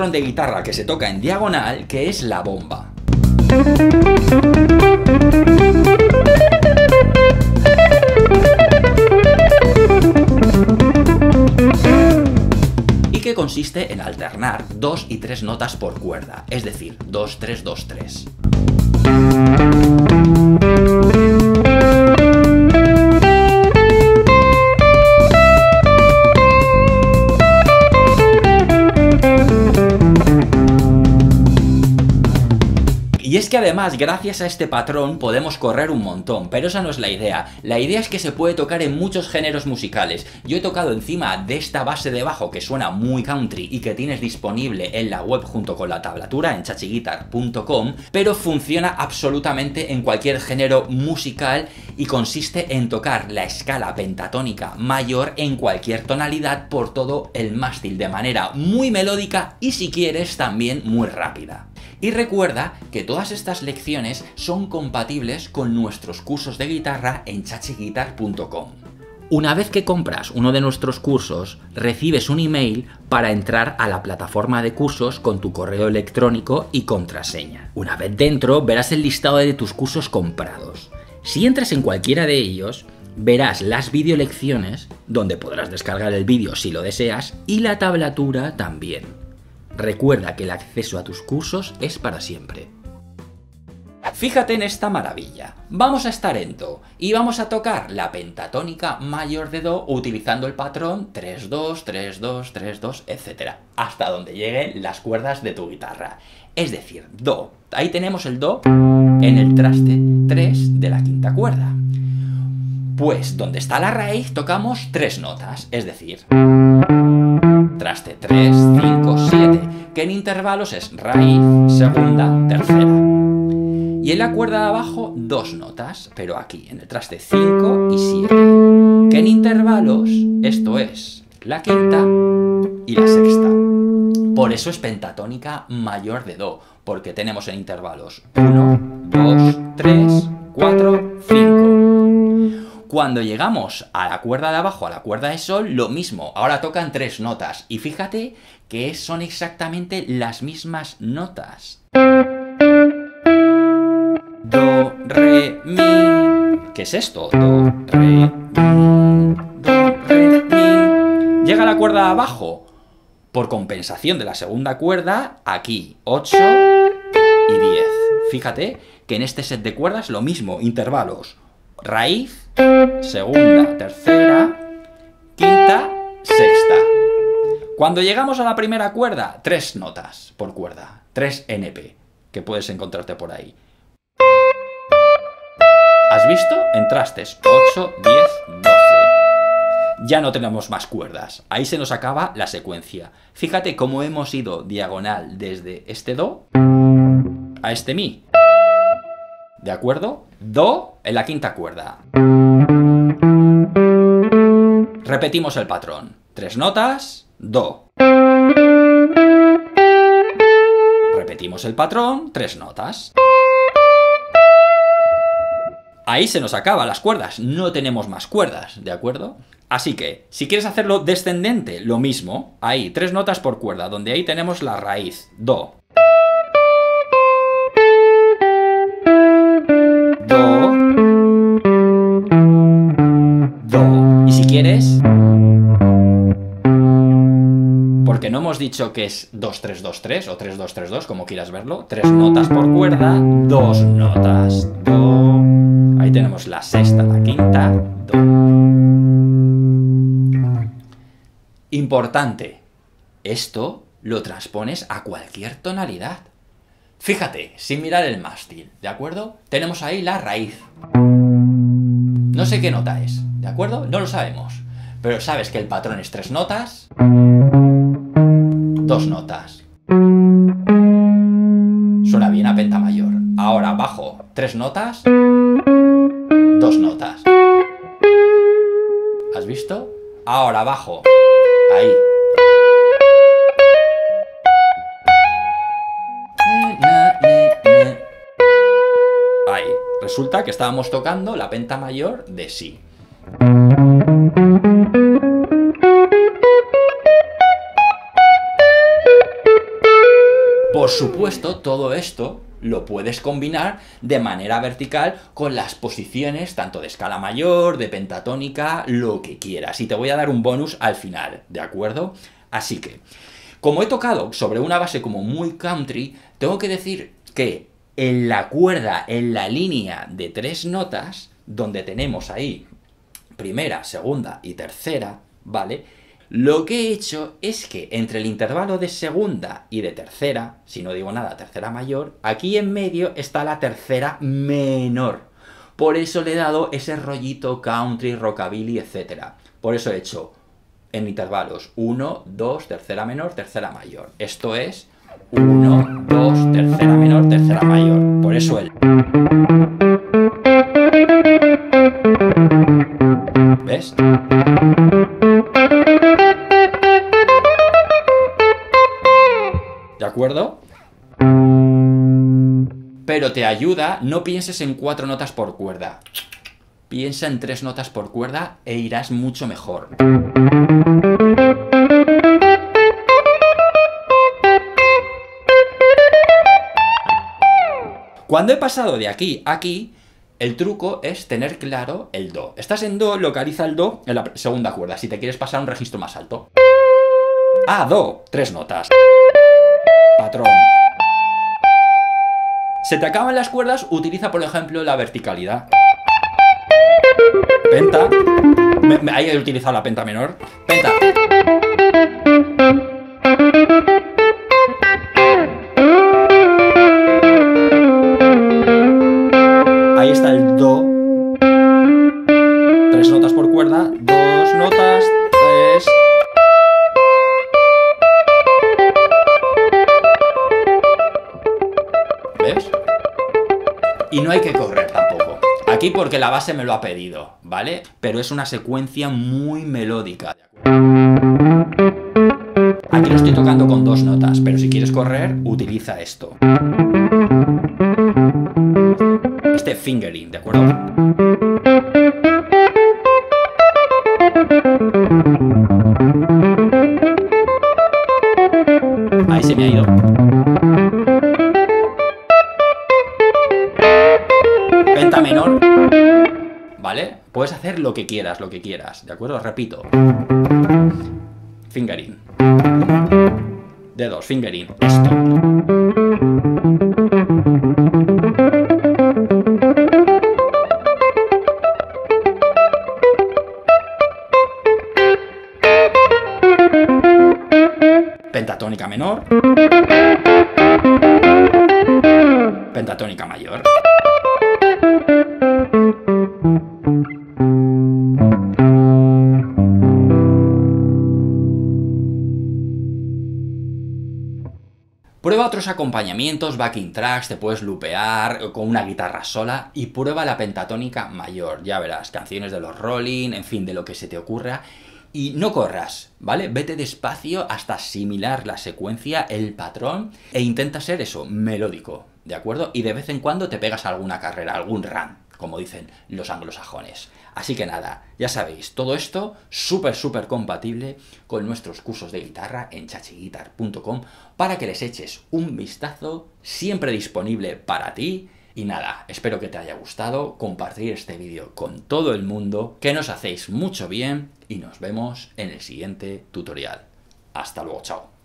patrón de guitarra que se toca en diagonal, que es la bomba. Y que consiste en alternar dos y tres notas por cuerda, es decir, 2, que además, gracias a este patrón, podemos correr un montón, pero esa no es la idea. La idea es que se puede tocar en muchos géneros musicales. Yo he tocado encima de esta base de bajo que suena muy country y que tienes disponible en la web junto con la tablatura en chachiguitar.com, pero funciona absolutamente en cualquier género musical y consiste en tocar la escala pentatónica mayor en cualquier tonalidad por todo el mástil de manera muy melódica y si quieres también muy rápida. Y recuerda que todas estas lecciones son compatibles con nuestros cursos de guitarra en chachiguitar.com. Una vez que compras uno de nuestros cursos, recibes un email para entrar a la plataforma de cursos con tu correo electrónico y contraseña. Una vez dentro, verás el listado de tus cursos comprados. Si entras en cualquiera de ellos, verás las videolecciones, donde podrás descargar el vídeo si lo deseas, y la tablatura también. Recuerda que el acceso a tus cursos es para siempre. Fíjate en esta maravilla. Vamos a estar en Do y vamos a tocar la pentatónica mayor de Do utilizando el patrón 3-2, 3-2, 3-2, etc. Hasta donde lleguen las cuerdas de tu guitarra. Es decir, Do. Ahí tenemos el Do en el traste 3 de la quinta cuerda. Pues donde está la raíz tocamos tres notas, es decir, traste 3, 5, 7, que en intervalos es raíz, segunda, tercera. Y en la cuerda de abajo dos notas, pero aquí en el traste 5 y 7, que en intervalos esto es la quinta y la sexta. Por eso es pentatónica mayor de Do, porque tenemos en intervalos 1, 2, 3, 4, 5. Cuando llegamos a la cuerda de abajo, a la cuerda de sol, lo mismo. Ahora tocan tres notas. Y fíjate que son exactamente las mismas notas. Do, re, mi. ¿Qué es esto? Do, re, mi. Do, re, mi. Llega la cuerda de abajo. Por compensación de la segunda cuerda, aquí 8 y 10. Fíjate que en este set de cuerdas lo mismo, intervalos raíz, segunda, tercera, quinta, sexta. Cuando llegamos a la primera cuerda, tres notas por cuerda, tres NP, que puedes encontrarte por ahí. ¿Has visto? En trastes 8, 10, 12. Ya no tenemos más cuerdas. Ahí se nos acaba la secuencia. Fíjate cómo hemos ido diagonal desde este Do a este Mi. ¿De acuerdo? Do en la quinta cuerda. Repetimos el patrón. Tres notas, Do. Repetimos el patrón, tres notas. Ahí se nos acaban las cuerdas, no tenemos más cuerdas, ¿de acuerdo? Así que, si quieres hacerlo descendente, lo mismo, ahí, tres notas por cuerda, donde ahí tenemos la raíz, Do. Dicho que es 2-3-2-3 o 3-2-3-2, como quieras verlo. Tres notas por cuerda, dos notas. Do. Ahí tenemos la sexta, la quinta, do. Importante. Esto lo transpones a cualquier tonalidad. Fíjate, sin mirar el mástil, ¿de acuerdo? Tenemos ahí la raíz. No sé qué nota es, ¿de acuerdo? No lo sabemos. Pero sabes que el patrón es tres notas, dos notas. Suena bien a penta mayor. Ahora bajo tres notas, dos notas. ¿Has visto? Ahora bajo. Ahí. Ahí. Resulta que estábamos tocando la penta mayor de Si. Por supuesto, todo esto lo puedes combinar de manera vertical con las posiciones tanto de escala mayor, de pentatónica, lo que quieras. Y te voy a dar un bonus al final, ¿de acuerdo? Así que, como he tocado sobre una base como muy country, tengo que decir que en la cuerda, en la línea de tres notas, donde tenemos ahí primera, segunda y tercera, ¿vale? Lo que he hecho es que entre el intervalo de segunda y de tercera, si no digo nada, tercera mayor, aquí en medio está la tercera menor. Por eso le he dado ese rollito country, rockabilly, etc. Por eso he hecho en intervalos 1, 2, tercera menor, tercera mayor. Esto es 1, 2, tercera menor, tercera mayor. Por eso el... ayuda, no pienses en cuatro notas por cuerda. Piensa en tres notas por cuerda e irás mucho mejor. Cuando he pasado de aquí a aquí, el truco es tener claro el Do. Estás en Do, localiza el Do en la segunda cuerda, si te quieres pasar un registro más alto. A, Do, tres notas. Patrón. Se te acaban las cuerdas, utiliza por ejemplo la verticalidad. Penta. ahí he la penta menor. Penta. Y no hay que correr tampoco. Aquí porque la base me lo ha pedido, ¿vale? Pero es una secuencia muy melódica. Aquí lo estoy tocando con dos notas, pero si quieres correr, utiliza esto. Este fingering, ¿de acuerdo? Menor, ¿vale? Puedes hacer lo que quieras, lo que quieras, ¿de acuerdo? Repito. Fingering. Dedos, fingering. Esto. Pentatónica menor. Prueba otros acompañamientos, backing tracks, te puedes lupear con una guitarra sola y prueba la pentatónica mayor, ya verás, canciones de los Rolling, en fin, de lo que se te ocurra. Y no corras, ¿vale? Vete despacio hasta asimilar la secuencia, el patrón, e intenta ser eso, melódico, ¿de acuerdo? Y de vez en cuando te pegas alguna carrera, algún run, como dicen los anglosajones. Así que nada, ya sabéis, todo esto súper, súper compatible con nuestros cursos de guitarra en chachiguitar.com para que les eches un vistazo, siempre disponible para ti. Y nada, espero que te haya gustado, compartir este vídeo con todo el mundo, que nos hacéis mucho bien y nos vemos en el siguiente tutorial. Hasta luego, chao.